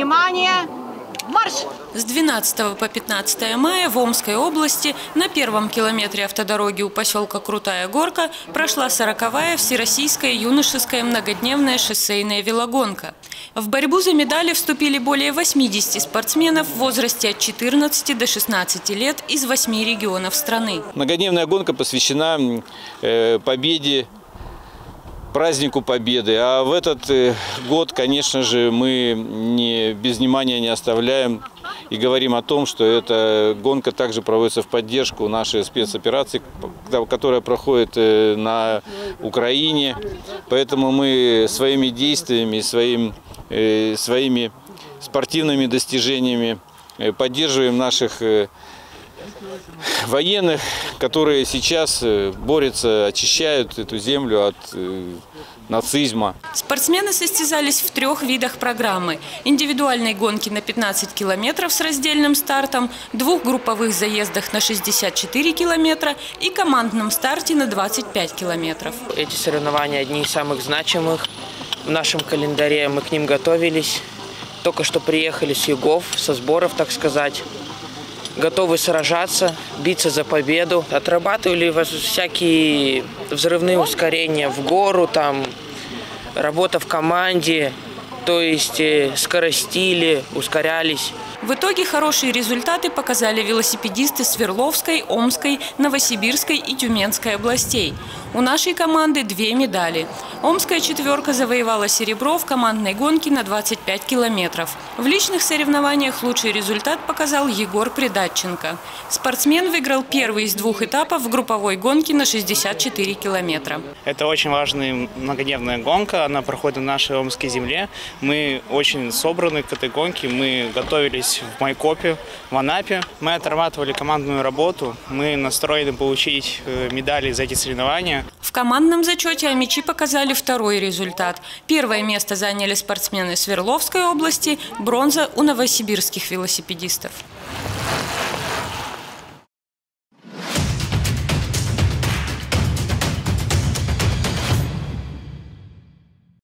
Внимание! Марш! С 12 по 15 мая в Омской области на первом километре автодороги у поселка Крутая Горка прошла 40-я Всероссийская юношеская многодневная шоссейная велогонка. В борьбу за медали вступили более 80 спортсменов в возрасте от 14 до 16 лет из 8 регионов страны. Многодневная гонка посвящена э, победе празднику Победы. А в этот э, год, конечно же, мы не, без внимания не оставляем и говорим о том, что эта гонка также проводится в поддержку нашей спецоперации, которая проходит э, на Украине. Поэтому мы своими действиями, своим, э, своими спортивными достижениями поддерживаем наших военных, которые сейчас э, борются, очищают эту землю от э, нацизма. Спортсмены состязались в трех видах программы. Индивидуальной гонки на 15 километров с раздельным стартом, двух групповых заездах на 64 километра и командном старте на 25 километров. Эти соревнования одни из самых значимых в нашем календаре. Мы к ним готовились. Только что приехали с югов, со сборов, так сказать готовы сражаться, биться за победу. Отрабатывали всякие взрывные ускорения в гору, там работа в команде, то есть э, скоростили, ускорялись. В итоге хорошие результаты показали велосипедисты Свердловской, Омской, Новосибирской и Тюменской областей. У нашей команды две медали. Омская четверка завоевала серебро в командной гонке на 25 километров. В личных соревнованиях лучший результат показал Егор Придатченко. Спортсмен выиграл первый из двух этапов в групповой гонке на 64 километра. Это очень важная многодневная гонка. Она проходит на нашей омской земле. Мы очень собраны к этой гонке. Мы готовились в Майкопе, в Анапе. Мы отрабатывали командную работу. Мы настроены получить э, медали за эти соревнования. В командном зачете амичи показали второй результат. Первое место заняли спортсмены Свердловской области, бронза у новосибирских велосипедистов.